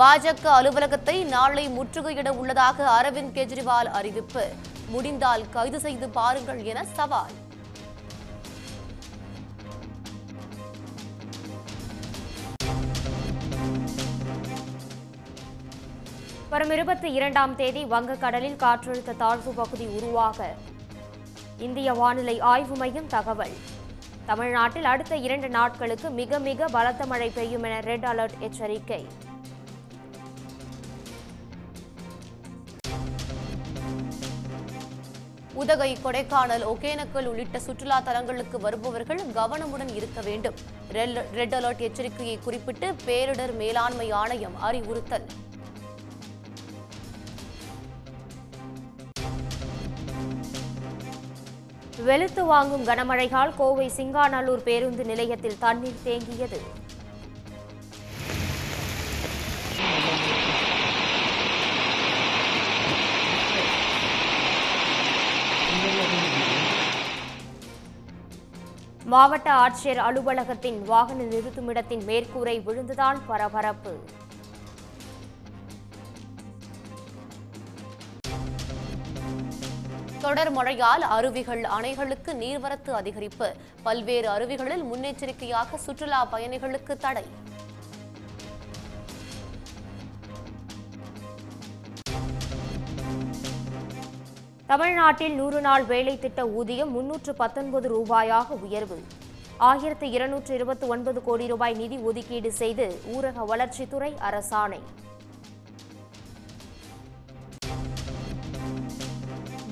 பாஜக அலுவலகத்தை நாளை முற்றுகையிட உள்ளதாக அரவிந்த் கெஜ்ரிவால் அறிவிப்பு. முடிந்தால் கைது செய்து பாருங்கள் என சவால். வரும் இருபத்தி இரண்டாம் தேதி வங்கக்கடலில் காற்றழுத்த தாழ்வு பகுதி உருவாக. இந்திய வானிலை ஆய்வு மையம் தகவல். தமிழ்நாட்டில் அடுத்த இரண்டு நாட்களுக்கு மிக மிக பலத்த மழை பெய்யும் என ரெட் அலர்ட் எச்சரிக்கை. உதகை கொடைக்கானல் ஒகேனக்கல் உள்ளிட்ட சுற்றுலா தலங்களுக்கு வருபவர்கள் கவனமுடன் இருக்க வேண்டும். ரெட் அலர்ட் எச்சரிக்கையை குறிப்பிட்டு பேரிடர் மேலாண்மை ஆணையம் அறிவுறுத்தல். வெளுத்து வாங்கும் கனமழையால் கோவை சிங்காநல்லூர் பேருந்து நிலையத்தில் தண்ணீர் தேங்கியது. மாவட்ட ஆட்சியர் அலுவலகத்தின் வாகன நிறுத்துமிடத்தின் மேற்கூரை விழுந்ததால் பரபரப்பு. தொடர் மழையால் அருவிகள் அணைகளுக்கு நீர்வரத்து அதிகரிப்பு. பல்வேறு அருவிகளில் முன்னெச்சரிக்கையாக சுற்றுலா பயணிகளுக்கு தடை. தமிழ்நாட்டில் நூறு நாள் வேலை திட்ட ஊதியம் முன்னூற்று பத்தொன்பது ரூபாயாக உயர்வு. ஆயிரத்து இருநூற்று இருபத்தி ஒன்பது கோடி ரூபாய் நிதி ஒதுக்கீடு செய்து ஊரக வளர்ச்சித்துறை அரசாணை.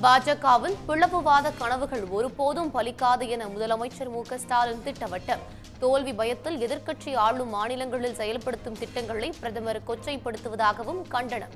பாஜகவில் பிளவுவாத கனவுகள் ஒருபோதும் பலிக்காது என முதலமைச்சர் மு க ஸ்டாலின் திட்டவட்டம். தோல்வி பயத்தில் எதிர்க்கட்சி ஆளும் மாநிலங்களில் செயல்படுத்தும் திட்டங்களை பிரதமர் கொச்சைப்படுத்துவதாகவும் கண்டனம்.